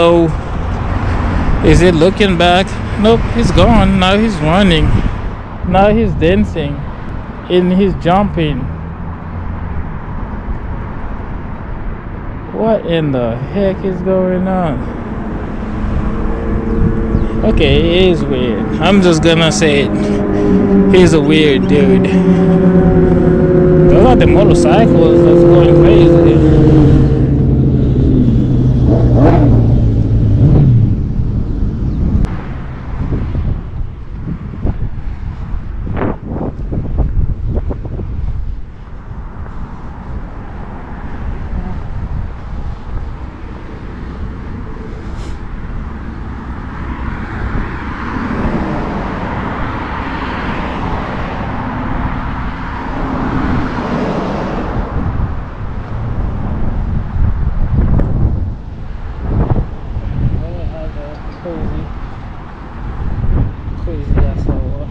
Oh, is it looking back? Nope, he's gone. Now he's running. Now he's dancing. And he's jumping. What in the heck is going on? Okay, it is weird. I'm just gonna say it. He's a weird dude. Those are the motorcycles that's going crazy, crazy asshole.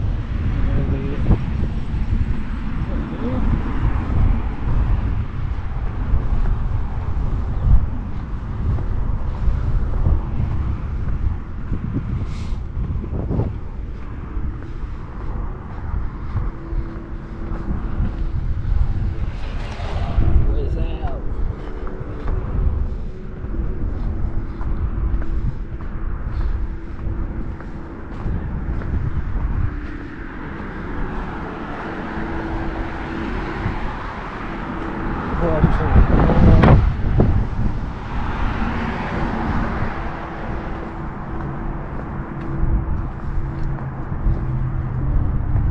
Where's that?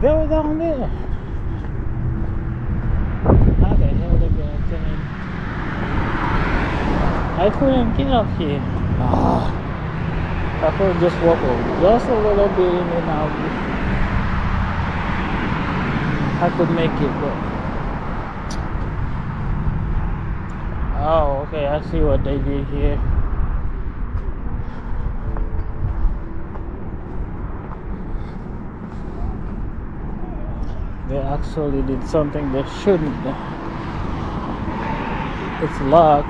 Down there. How the hell they gonna turn? I couldn't get up here. Ah, I could just walk just a little bit and out. I could make it, but oh, okay. I see what they did here. They actually did something they shouldn't. It's locked.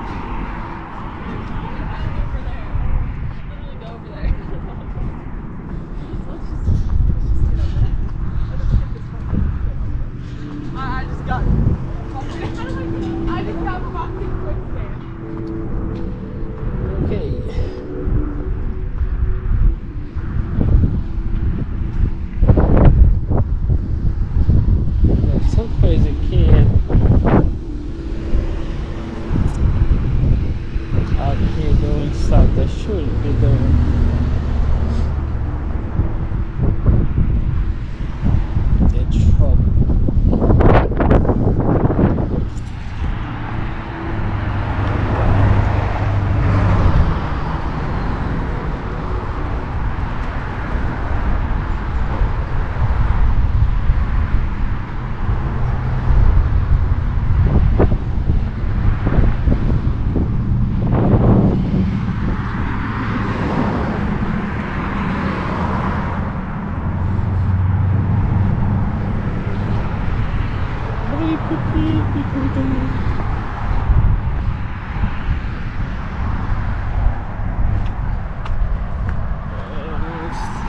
I just got. I just got fucking quicksand. Okay. There's some crazy kid out here doing stuff they shouldn't be doing. In trouble.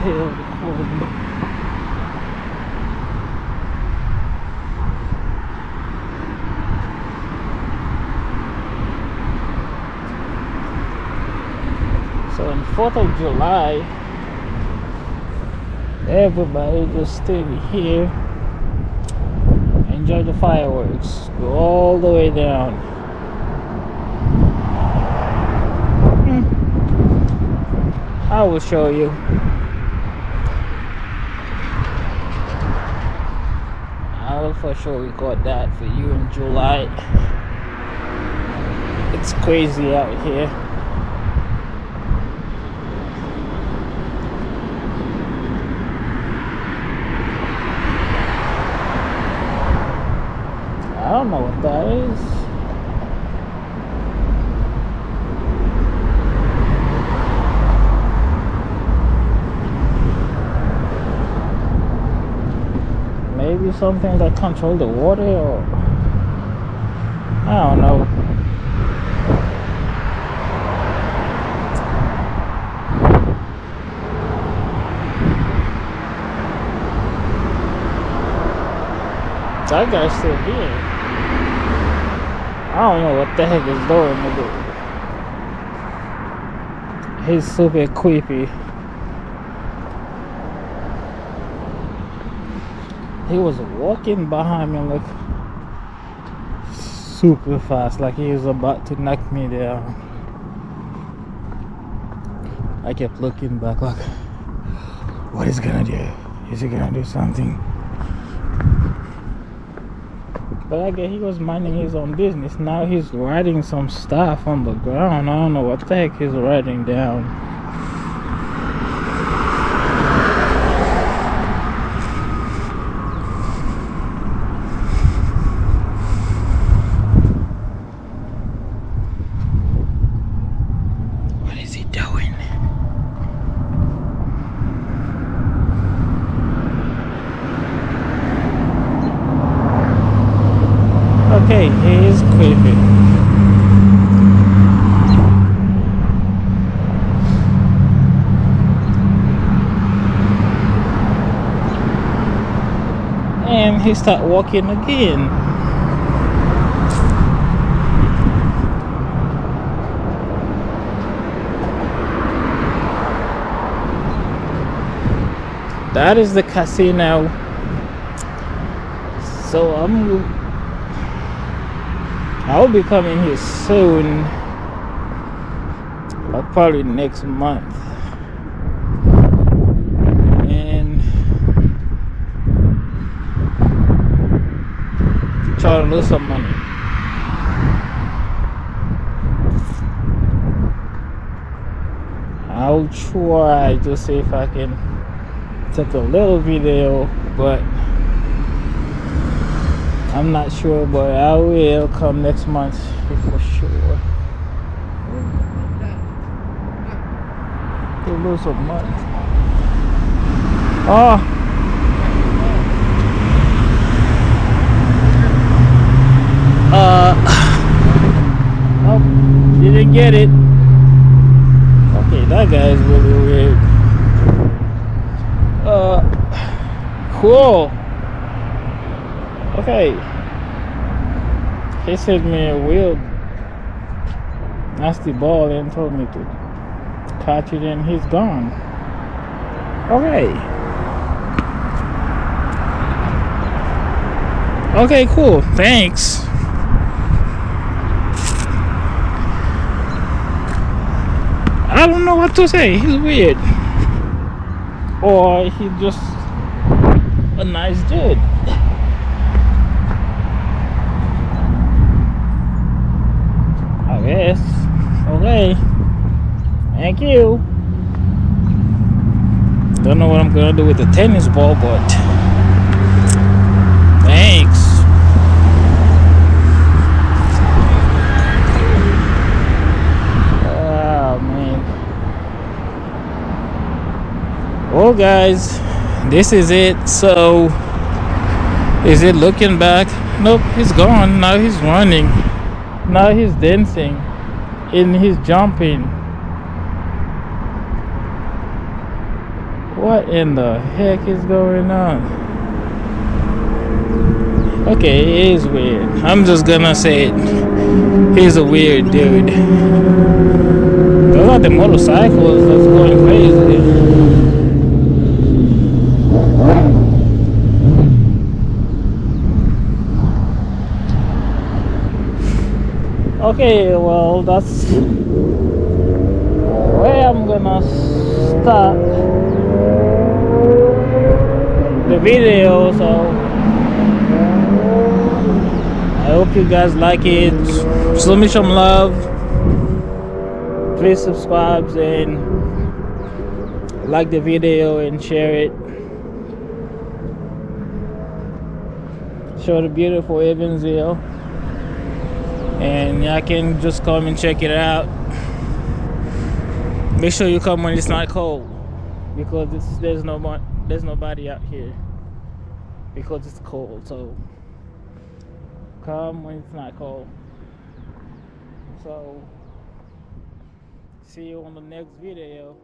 So on 4th of July, everybody just stay here, enjoy the fireworks, go all the way down. Hmm. I will show you. For sure record that for you in July. It's crazy out here. I don't know what that is. something that control the water or I don't know That guy's still here. I don't know what the heck is doing, on. He's super creepy. He was walking behind me like super fast, like he was about to knock me down. I kept looking back like, what is he gonna do? Is he gonna do something? But I guess he was minding his own business. Now he's writing some stuff on the ground. I don't know what the heck he's writing down. What is he doing? Okay, he is creepy. He start walking again. That is the casino. So I'm I'll be coming here soon. Like probably next month. And try to lose some money. I'll try to see if I can take a little video, but I'm not sure, but I will come next month for sure. To lose some money. Oh. Ah! Uh. Oh, didn't get it. Okay, that guy is really weird. Uh. Cool. Okay. He sent me a weird nasty ball and told me to catch it and he's gone. Okay. Okay, cool. Thanks. I don't know what to say. He's weird. Or he's just a nice dude. I guess. Okay. Thank you. Don't know what I'm gonna do with the tennis ball, but thanks. Oh man. Well guys, this is it. So is it looking back? Nope, he's gone. Now he's running. Now he's dancing and he's jumping. What in the heck is going on? Okay, he is weird. I'm just gonna say it. He's a weird dude. Those are the motorcycles that's going crazy. Okay, well, that's where I'm gonna start the video. So I hope you guys like it. Show me some love. Please subscribe and like the video and share it. Show the beautiful Evansville and y'all can just come and check it out. Make sure you come when it's not cold, because there's no there's nobody out here because it's cold. So come when it's not cold. So see you on the next video.